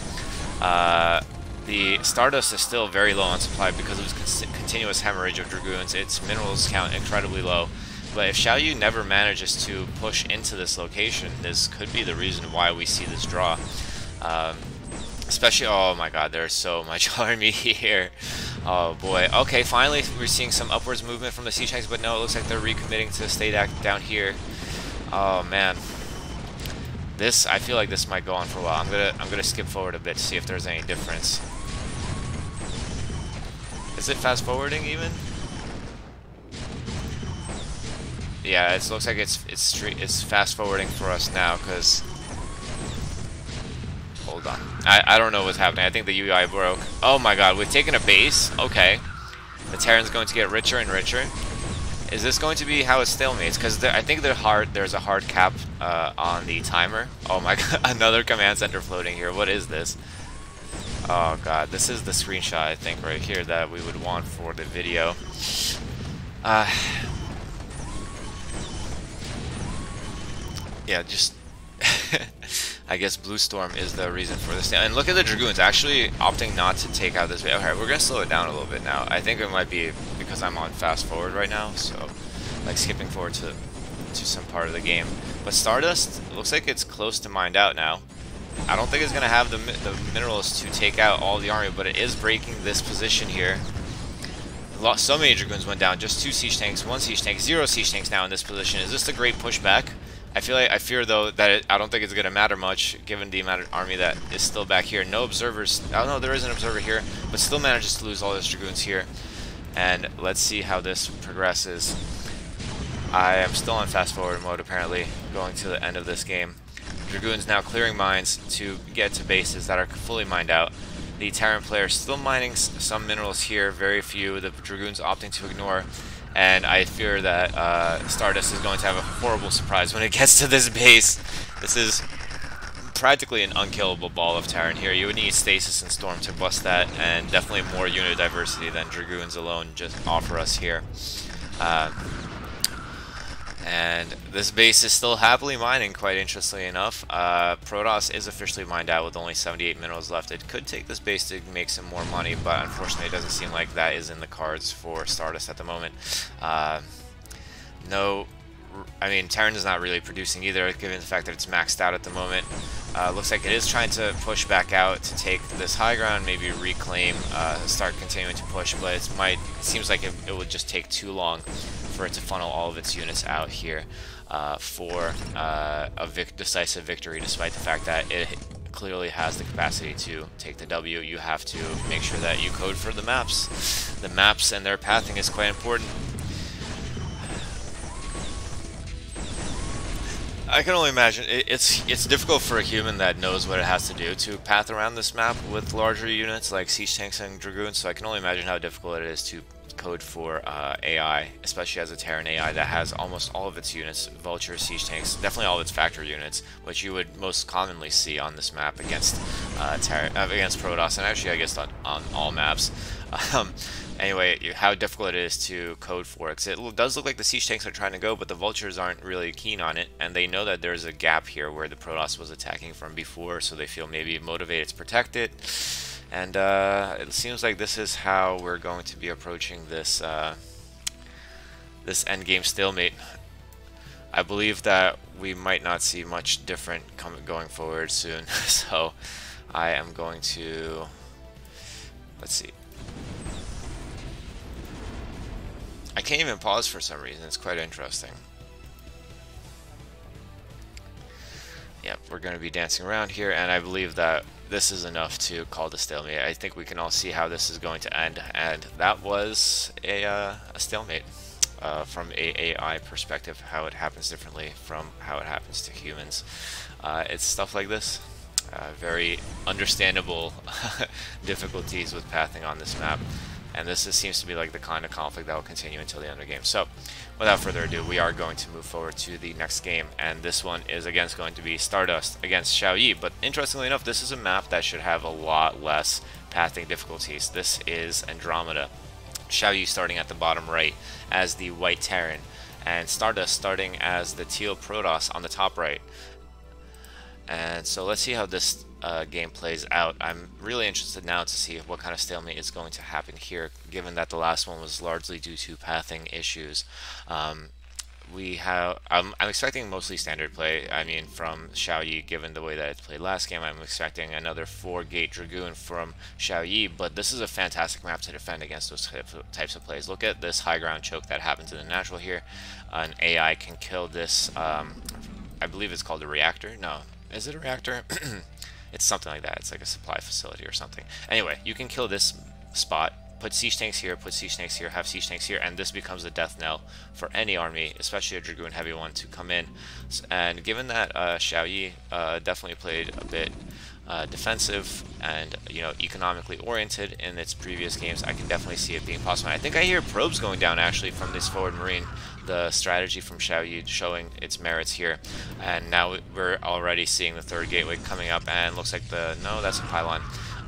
Uh, the Stardust is still very low on supply because of its continuous hemorrhage of Dragoons. Its minerals count incredibly low. But if Xiaoyi never manages to push into this location, this could be the reason why we see this draw. Um, Especially, oh my god, there's so [laughs] much army here. Oh boy. Okay, finally we're seeing some upwards movement from the sea tanks, but no, it looks like they're recommitting to stay down here. Oh man. This, I feel like this might go on for a while. I'm gonna, I'm gonna skip forward a bit to see if there's any difference. Is it fast forwarding even? Yeah, it looks like it's it's it's fast forwarding for us now because Hold on. I, I don't know what's happening. I think the UI broke. Oh my god, we've taken a base? Okay. The Terran's going to get richer and richer. Is this going to be how it stalemates? Because I think hard, there's a hard cap uh, on the timer. Oh my [laughs] god, another command center floating here. What is this? Oh god, this is the screenshot, I think, right here that we would want for the video. Uh, [sighs] yeah, just [laughs] I guess Blue Storm is the reason for this. And look at the Dragoons actually opting not to take out this. Okay, we're gonna slow it down a little bit now. I think it might be because I'm on fast forward right now, so like skipping forward to to some part of the game. But Stardust looks like it's close to mined out now. I don't think it's gonna have the the minerals to take out all the army, but it is breaking this position here. So many Dragoons went down, just two siege tanks, one siege tank, zero siege tanks now in this position. Is this the great pushback? I feel like I fear though that it, I don't think it's gonna matter much given the amount of army that is still back here. No observers. Oh, don't know. There is an observer here, but still manages to lose all his dragoons here. And let's see how this progresses. I am still on fast forward mode apparently, going to the end of this game. Dragoons now clearing mines to get to bases that are fully mined out. The Terran player still mining some minerals here, very few. The Dragoons opting to ignore and I fear that uh, Stardust is going to have a horrible surprise when it gets to this base. This is practically an unkillable ball of Terran here. You would need Stasis and Storm to bust that, and definitely more unit diversity than Dragoons alone just offer us here. Uh, and this base is still happily mining, quite interestingly enough. Uh, Protoss is officially mined out with only 78 minerals left. It could take this base to make some more money, but unfortunately it doesn't seem like that is in the cards for Stardust at the moment. Uh, no, I mean, Terran is not really producing either, given the fact that it's maxed out at the moment. Uh, looks like it is trying to push back out to take this high ground, maybe reclaim, uh, start continuing to push, but it might seems like it, it would just take too long for it to funnel all of its units out here uh, for uh, a vic decisive victory, despite the fact that it clearly has the capacity to take the W. You have to make sure that you code for the maps. The maps and their pathing is quite important. I can only imagine. It's it's difficult for a human that knows what it has to do to path around this map with larger units like siege tanks and dragoons. So I can only imagine how difficult it is to code for uh, AI, especially as a Terran AI that has almost all of its units, vulture, siege tanks, definitely all of its factory units, which you would most commonly see on this map against uh, uh, against Protoss, and actually I guess on, on all maps. [laughs] Um, anyway, how difficult it is to code for it. it does look like the siege tanks are trying to go, but the vultures aren't really keen on it, and they know that there's a gap here where the Protoss was attacking from before, so they feel maybe motivated to protect it. And uh, it seems like this is how we're going to be approaching this uh, this endgame stalemate. I believe that we might not see much different going forward soon. [laughs] so I am going to let's see. I can't even pause for some reason. It's quite interesting. Yep, we're going to be dancing around here, and I believe that this is enough to call the stalemate. I think we can all see how this is going to end, and that was a, uh, a stalemate uh, from a AI perspective, how it happens differently from how it happens to humans. Uh, it's stuff like this. Uh, very understandable [laughs] difficulties with pathing on this map and this is, seems to be like the kind of conflict that will continue until the end of the game. So, without further ado, we are going to move forward to the next game, and this one is against going to be Stardust against Xiaoyi. But interestingly enough, this is a map that should have a lot less pathing difficulties. This is Andromeda. Xiaoyi starting at the bottom right as the White Terran, and Stardust starting as the Teal Protoss on the top right. And so let's see how this uh, game plays out. I'm really interested now to see what kind of stalemate is going to happen here, given that the last one was largely due to pathing issues. Um, we have, I'm, I'm, expecting mostly standard play. I mean, from Xiaoyi, given the way that it played last game, I'm expecting another four-gate Dragoon from Xiaoyi, but this is a fantastic map to defend against those types of plays. Look at this high ground choke that happens in the natural here. An AI can kill this, um, I believe it's called a reactor. No, is it a reactor? [clears throat] It's something like that. It's like a supply facility or something. Anyway, you can kill this spot, put siege tanks here, put siege tanks here, have siege tanks here, and this becomes a death knell for any army, especially a Dragoon heavy one, to come in. And given that uh, Xiaoyi uh, definitely played a bit uh, defensive and you know economically oriented in its previous games, I can definitely see it being possible. I think I hear probes going down actually from this forward marine. The strategy from Xiaoyi showing its merits here, and now we're already seeing the third gateway coming up, and looks like the no, that's a pylon.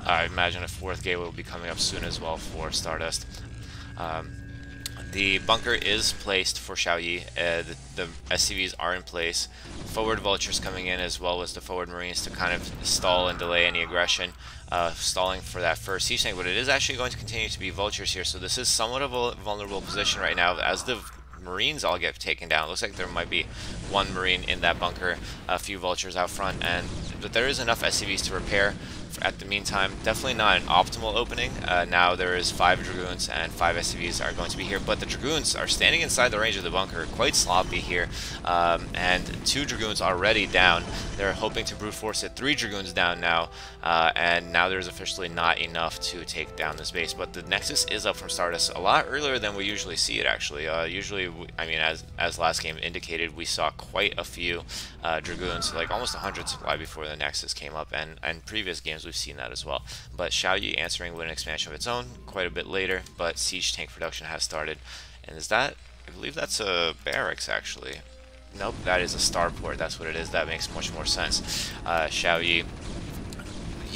I imagine a fourth gateway will be coming up soon as well for Stardust. Um, the bunker is placed for Xiaoyi. Uh, the, the, SCVs are in place. Forward vultures coming in as well as the forward marines to kind of stall and delay any aggression. Uh, stalling for that first siege tank, but it is actually going to continue to be vultures here. So this is somewhat of a vulnerable position right now as the Marines all get taken down. It looks like there might be one Marine in that bunker, a few vultures out front, and but there is enough SCVs to repair at the meantime. Definitely not an optimal opening. Uh, now there is five Dragoons and five SCVs are going to be here, but the Dragoons are standing inside the range of the bunker, quite sloppy here, um, and two Dragoons already down. They're hoping to brute force it. Three Dragoons down now, uh, and now there's officially not enough to take down this base, but the Nexus is up from Stardust a lot earlier than we usually see it, actually. Uh, usually, I mean, as, as last game indicated, we saw quite a few uh, Dragoons, like almost 100 supply before the Nexus came up, and, and previous games we've seen that as well. But Xiaoyi answering with an expansion of its own quite a bit later, but siege tank production has started. And is that, I believe that's a barracks actually. nope, that is a starport. That's what it is. That makes much more sense. Uh, Xiaoyi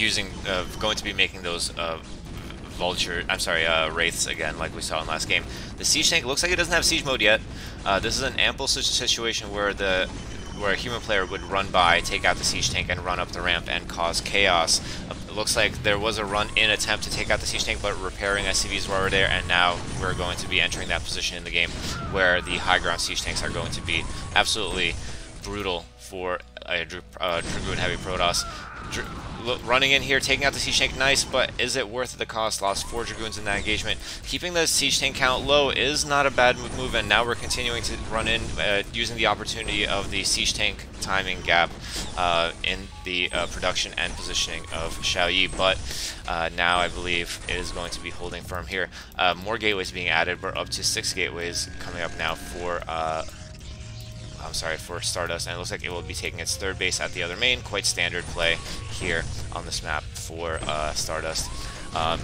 using, uh, going to be making those uh, vulture, I'm sorry, uh, wraiths again, like we saw in last game. The siege tank looks like it doesn't have siege mode yet. Uh, this is an ample situation where the where a human player would run by, take out the siege tank, and run up the ramp and cause chaos. It looks like there was a run-in attempt to take out the siege tank, but repairing SCVs were there, and now we're going to be entering that position in the game where the high ground siege tanks are going to be absolutely brutal for a, a Dragoon Heavy Protoss. Running in here, taking out the siege tank, nice, but is it worth the cost? Lost four Dragoons in that engagement. Keeping the siege tank count low is not a bad move, and now we're continuing to run in uh, using the opportunity of the siege tank timing gap uh, in the uh, production and positioning of Xiaoyi, but uh, now I believe it is going to be holding firm here. Uh, more gateways being added, we're up to six gateways coming up now for uh, I'm sorry, for Stardust, and it looks like it will be taking its third base at the other main. Quite standard play here on this map for uh, Stardust. Um,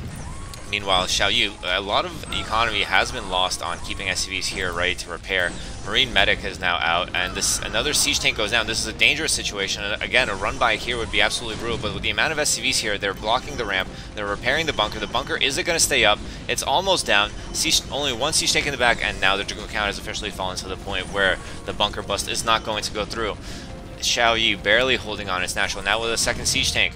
Meanwhile, Xiaoyi, a lot of economy has been lost on keeping SCVs here ready to repair. Marine Medic is now out, and this another siege tank goes down. This is a dangerous situation. Again, a run by here would be absolutely brutal, but with the amount of SCVs here, they're blocking the ramp, they're repairing the bunker. The bunker isn't going to stay up. It's almost down. Siege, only one siege tank in the back, and now the Dragoon count has officially fallen to the point where the bunker bust is not going to go through. Xiaoyi barely holding on its natural. Now with a second siege tank.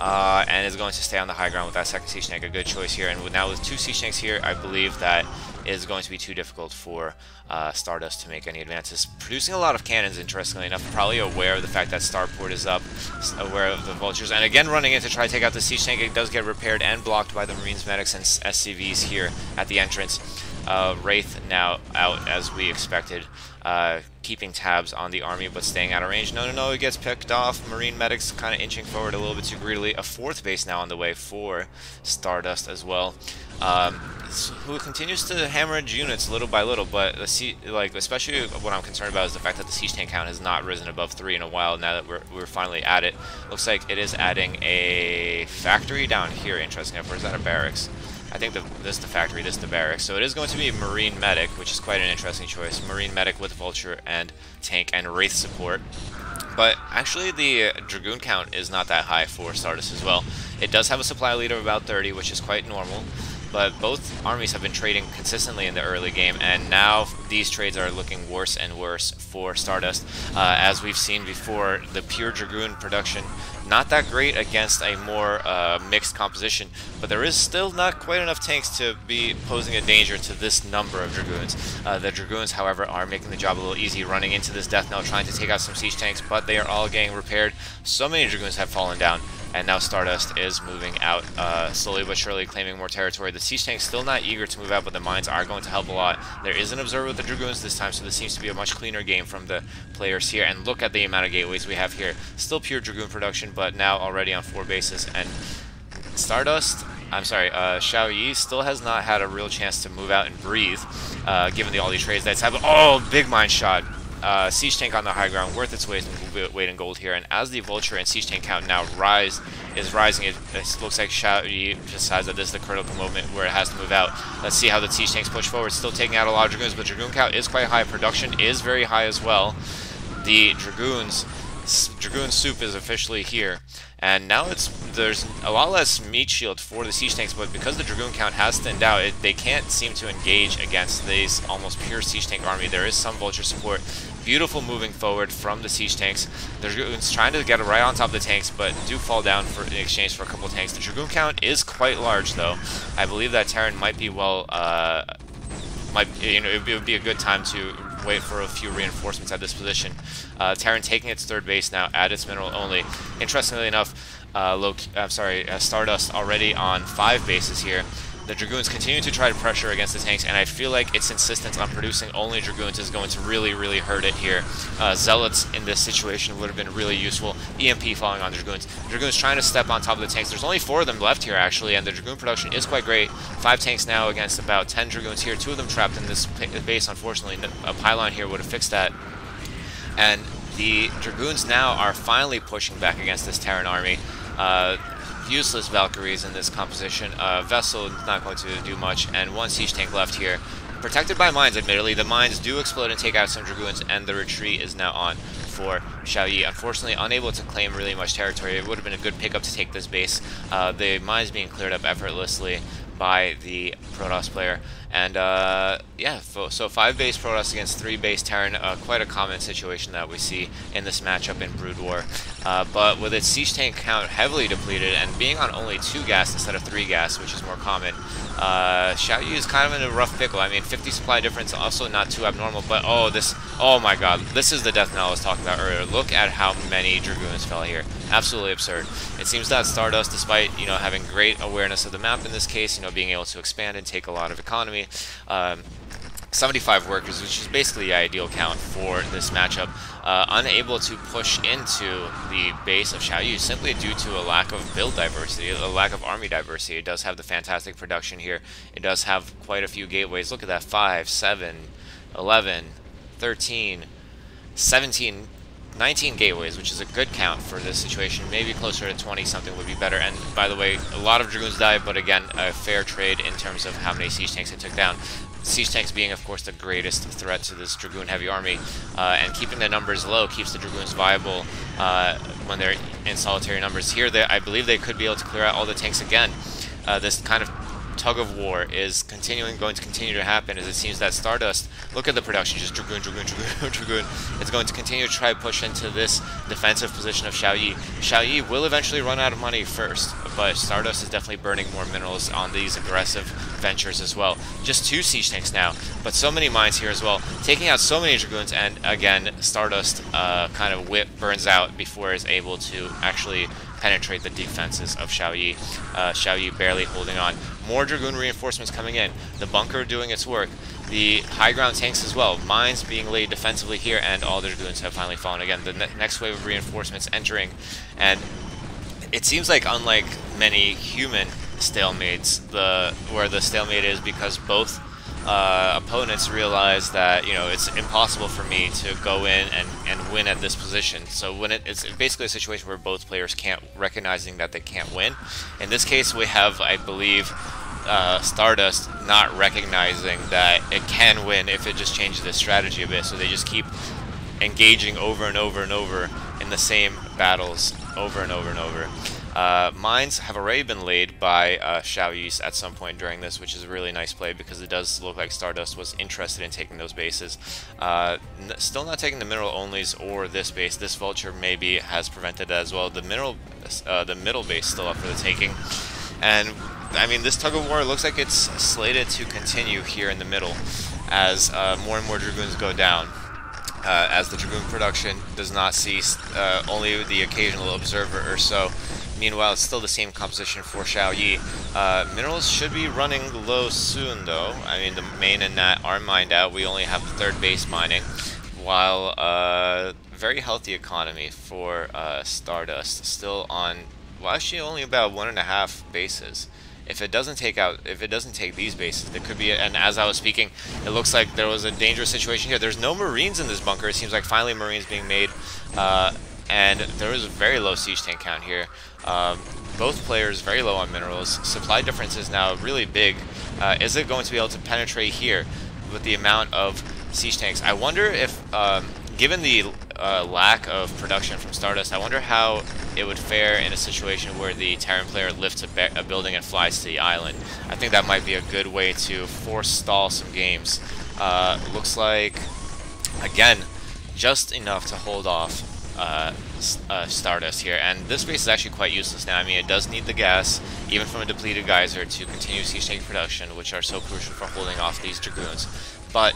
Uh, and is going to stay on the high ground with that second siege tank. A good choice here. And with, now with two siege tanks here, I believe that is going to be too difficult for uh, Stardust to make any advances. Producing a lot of cannons, interestingly enough, probably aware of the fact that Starport is up, aware of the Vultures, and again running in to try to take out the siege tank. It does get repaired and blocked by the Marines, Medics, and SCVs here at the entrance. Uh, Wraith now out as we expected, uh, keeping tabs on the army but staying out of range. No, no, no, it gets picked off. Marine medics kind of inching forward a little bit too greedily. A fourth base now on the way for Stardust as well. Um, who continues to hemorrhage units little by little, but the sea, like especially what I'm concerned about is the fact that the siege tank count has not risen above three in a while. Now that we're we're finally at it, looks like it is adding a factory down here. Interesting or is that a barracks? I think the, this is the factory, this is the barracks. So it is going to be Marine Medic, which is quite an interesting choice. Marine Medic with Vulture and Tank and Wraith support. But actually the Dragoon count is not that high for Stardust as well. It does have a supply lead of about 30, which is quite normal but both armies have been trading consistently in the early game, and now these trades are looking worse and worse for Stardust. Uh, as we've seen before, the pure Dragoon production not that great against a more uh, mixed composition, but there is still not quite enough tanks to be posing a danger to this number of Dragoons. Uh, the Dragoons, however, are making the job a little easy, running into this death knell, trying to take out some siege tanks, but they are all getting repaired. So many Dragoons have fallen down, and now Stardust is moving out uh, slowly but surely, claiming more territory. The Siege Tank's still not eager to move out, but the mines are going to help a lot. There is an Observer with the Dragoons this time, so this seems to be a much cleaner game from the players here. And look at the amount of gateways we have here. Still pure Dragoon production, but now already on four bases. And Stardust, I'm sorry, uh, Xiaoyi still has not had a real chance to move out and breathe, uh, given the all these trades that's happened. Oh, big mine shot uh, Siege Tank on the high ground, worth its weight in, weight in gold here. And as the Vulture and Siege Tank count now rise, is rising, it, it looks like Xiaoyi decides that this is the critical moment where it has to move out. Let's see how the Siege Tanks push forward. Still taking out a lot of Dragoons, but Dragoon count is quite high. Production is very high as well. The Dragoons, Dragoon Soup is officially here. And now it's there's a lot less meat shield for the siege tanks, but because the dragoon count has thinned out, it, they can't seem to engage against this almost pure siege tank army. There is some vulture support. Beautiful moving forward from the siege tanks. The dragoons trying to get right on top of the tanks, but do fall down for in exchange for a couple tanks. The dragoon count is quite large, though. I believe that Terran might be well. Uh, might you know it would be a good time to wait for a few reinforcements at this position. Uh, Terran taking its third base now at its mineral only. Interestingly enough, uh, I'm sorry, uh, Stardust already on five bases here. The Dragoons continue to try to pressure against the tanks, and I feel like its insistence on producing only Dragoons is going to really, really hurt it here. Uh, Zealots in this situation would have been really useful. EMP falling on the Dragoons. Dragoons trying to step on top of the tanks. There's only four of them left here, actually, and the Dragoon production is quite great. Five tanks now against about 10 Dragoons here. Two of them trapped in this base, unfortunately. A pylon here would have fixed that. And the Dragoons now are finally pushing back against this Terran army. Uh, useless Valkyries in this composition. Uh, Vessel not going to do much, and one Siege Tank left here. Protected by mines, admittedly. The mines do explode and take out some Dragoons, and the retreat is now on for Xiaoyi. Unfortunately, unable to claim really much territory. It would have been a good pickup to take this base. Uh, the mines being cleared up effortlessly by the Protoss player. And uh, yeah, so five base Protoss against three base Terran, uh, quite a common situation that we see in this matchup in Brood War. Uh, but with its siege tank count heavily depleted and being on only two gas instead of three gas, which is more common, uh, Xiaoyi is kind of in a rough pickle. I mean, 50 supply difference, also not too abnormal, but oh, this, oh my god, this is the death knell I was talking about earlier. Look at how many Dragoons fell here. Absolutely absurd. It seems that Stardust, despite, you know, having great awareness of the map in this case, you know, being able to expand and take a lot of economy, um, 75 workers, which is basically the ideal count for this matchup, uh, unable to push into the base of Xiaoyi simply due to a lack of build diversity, a lack of army diversity. It does have the fantastic production here. It does have quite a few gateways. Look at that, 5, 7, 11, 13, 17, 19 gateways, which is a good count for this situation. Maybe closer to 20 something would be better. And by the way, a lot of Dragoons died, but again, a fair trade in terms of how many siege tanks it took down. Siege tanks being, of course, the greatest threat to this Dragoon heavy army, uh, and keeping the numbers low keeps the Dragoons viable uh, when they're in solitary numbers. Here, they, I believe they could be able to clear out all the tanks again. Uh, this kind of tug of war is continuing, going to continue to happen as it seems that Stardust, look at the production, just Dragoon, [laughs] Dragoon, Dragoon, Dragoon, it's going to continue to try to push into this defensive position of Xiaoyi. Xiaoyi will eventually run out of money first, but Stardust is definitely burning more minerals on these aggressive ventures as well. Just two siege tanks now, but so many mines here as well, taking out so many Dragoons, and again, Stardust uh, kind of whip burns out before it's able to actually penetrate the defenses of Xiaoyi. Uh, Xiaoyi barely holding on. More Dragoon reinforcements coming in. The bunker doing its work. The high ground tanks as well. Mines being laid defensively here, and all the Dragoons have finally fallen. Again, the ne next wave of reinforcements entering, and it seems like unlike many human stalemates, the where the stalemate is because both uh, opponents realize that you know it's impossible for me to go in and, and win at this position. So when it, it's basically a situation where both players can't recognizing that they can't win. In this case, we have, I believe, uh, Stardust not recognizing that it can win if it just changes its strategy a bit. So they just keep engaging over and over and over in the same battles over and over and over. Uh, mines have already been laid by uh, Xiao at some point during this, which is a really nice play because it does look like Stardust was interested in taking those bases. Uh, still not taking the mineral onlys or this base. This Vulture maybe has prevented that as well. The mineral, uh, the middle base still up for the taking. And, I mean, this tug-of-war looks like it's slated to continue here in the middle as uh, more and more Dragoons go down. Uh, as the Dragoon production does not cease, uh, only the occasional observer or so Meanwhile, it's still the same composition for Xiaoyi. Uh, minerals should be running low soon, though. I mean, the main and Nat are mined out. We only have third base mining, while uh, very healthy economy for uh, Stardust. Still on, well, actually only about one and a half bases. If it doesn't take out, if it doesn't take these bases, there could be. And as I was speaking, it looks like there was a dangerous situation here. There's no Marines in this bunker. It seems like finally Marines being made. Uh, and there is a very low siege tank count here. Um, both players very low on minerals. Supply difference is now really big. Uh, is it going to be able to penetrate here with the amount of siege tanks? I wonder if, um, given the uh, lack of production from Stardust, I wonder how it would fare in a situation where the Terran player lifts a, a building and flies to the island. I think that might be a good way to forestall some games. Uh, looks like, again, just enough to hold off uh, uh, Stardust here. And this base is actually quite useless now. I mean, it does need the gas, even from a depleted geyser, to continue tank production, which are so crucial for holding off these Dragoons. But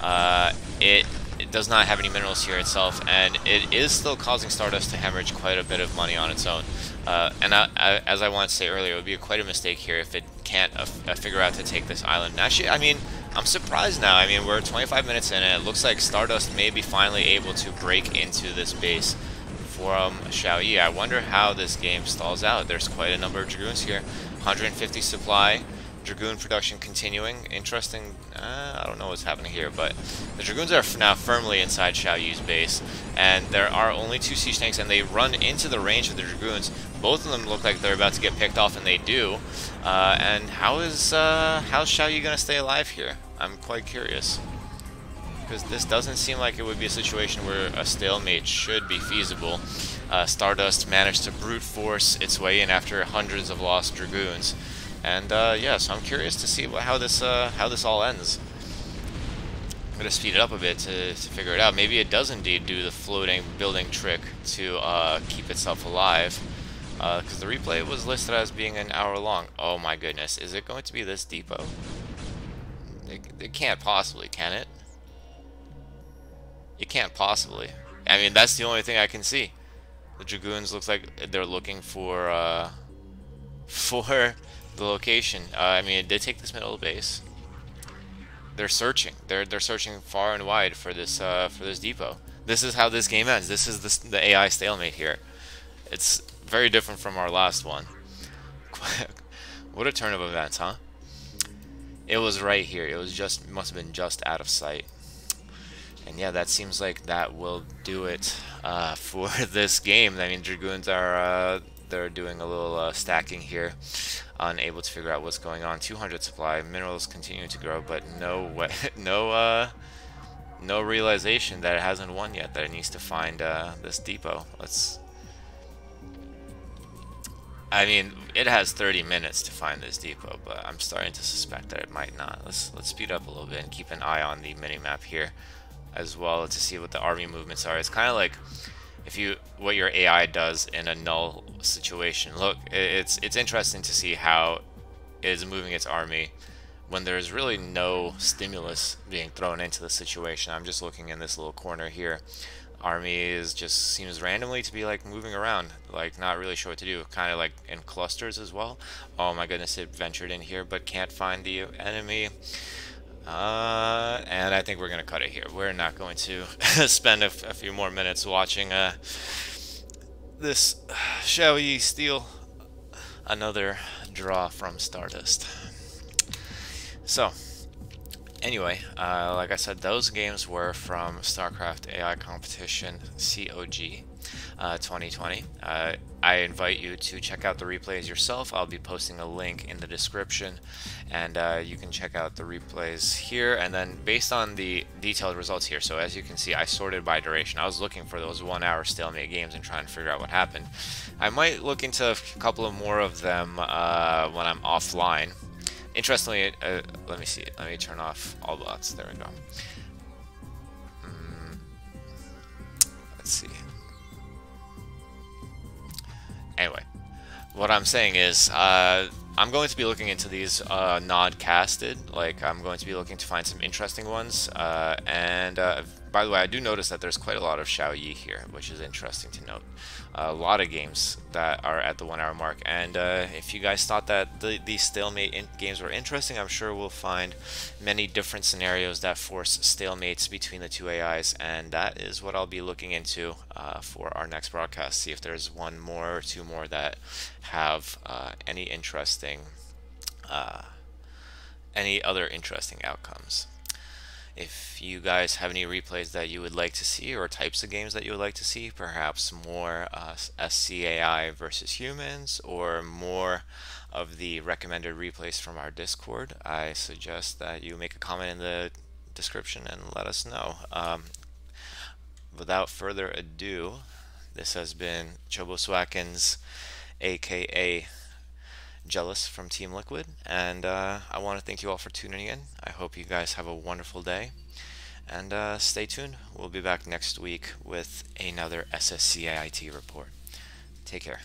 uh, it, it does not have any minerals here itself, and it is still causing Stardust to hemorrhage quite a bit of money on its own. Uh, and I, I, as I wanted to say earlier, it would be quite a mistake here if it can't uh, figure out to take this island. And actually, I mean, I'm surprised now. I mean, we're 25 minutes in, and it looks like Stardust may be finally able to break into this base from Xiaoyi. I wonder how this game stalls out. There's quite a number of Dragoons here. 150 supply. Dragoon production continuing. Interesting. Uh, I don't know what's happening here, but the Dragoons are now firmly inside Xiaoyi's base, and there are only two siege tanks, and they run into the range of the Dragoons, both of them look like they're about to get picked off, and they do. Uh, and how is uh, how's Xiaoyi gonna stay alive here? I'm quite curious. Because this doesn't seem like it would be a situation where a stalemate should be feasible. Uh, Stardust managed to brute force its way in after hundreds of lost Dragoons. And uh, yeah, so I'm curious to see what, how this uh, how this all ends. I'm gonna speed it up a bit to, to figure it out. Maybe it does indeed do the floating building trick to uh, keep itself alive. Because uh, the replay was listed as being an hour long. Oh my goodness, is it going to be this depot? It, it can't possibly, can it? It can't possibly. I mean, that's the only thing I can see. The Dragoons looks like they're looking for, uh, [laughs] for the location. Uh, I mean, it did take this middle base they're searching. They're they're searching far and wide for this uh, for this depot. This is how this game ends. This is the, the AI stalemate here. It's very different from our last one. [laughs] what a turn of events, huh? It was right here. It was just must have been just out of sight. And yeah, that seems like that will do it uh, [laughs] for this game. I mean, Dragoons are uh, they're doing a little uh, stacking here unable to figure out what's going on. 200 supply, minerals continue to grow, but no [laughs] no uh, no realization that it hasn't won yet. That it needs to find uh, this depot. Let's. I mean, it has 30 minutes to find this depot, but I'm starting to suspect that it might not. Let's let's speed up a little bit and keep an eye on the minimap here, as well to see what the army movements are. It's kind of like if you what your AI does in a null situation. Look, it's it's interesting to see how it is moving its army when there's really no stimulus being thrown into the situation. I'm just looking in this little corner here. Army is just seems randomly to be like moving around, like not really sure what to do. Kind of like in clusters as well. Oh my goodness, it ventured in here but can't find the enemy. Uh, and I think we're going to cut it here. We're not going to [laughs] spend a, few more minutes watching uh, this. [sighs] Shall we steal another draw from Stardust? So, anyway, uh, like I said, those games were from StarCraft AI Competition COG uh, 2020. Uh, I invite you to check out the replays yourself. I'll be posting a link in the description and uh, you can check out the replays here. And then based on the detailed results here so as you can see I sorted by duration. I was looking for those one hour stalemate games and trying to figure out what happened. I might look into a couple of more of them uh, when I'm offline. Interestingly uh, let me see. Let me turn off all bots. There we go. Mm, let's see what I'm saying is uh, I'm going to be looking into these uh, nod-casted, like I'm going to be looking to find some interesting ones, uh, and uh, by the way, I do notice that there's quite a lot of Xiaoyi here, which is interesting to note. a lot of games that are at the one hour mark, and uh, if you guys thought that the, these stalemate games were interesting, I'm sure we'll find many different scenarios that force stalemates between the two AIs, and that is what I'll be looking into uh, for our next broadcast, see if there's one more or two more that have uh, any interesting, uh, any other interesting outcomes. If you guys have any replays that you would like to see or types of games that you would like to see, perhaps more uh, SCAI versus humans or more of the recommended replays from our Discord, I suggest that you make a comment in the description and let us know. Um, without further ado, this has been Chobo Swackins aka Jealous from Team Liquid, and uh, I want to thank you all for tuning in. I hope you guys have a wonderful day, and uh, stay tuned. We'll be back next week with another SSCAIT report. Take care.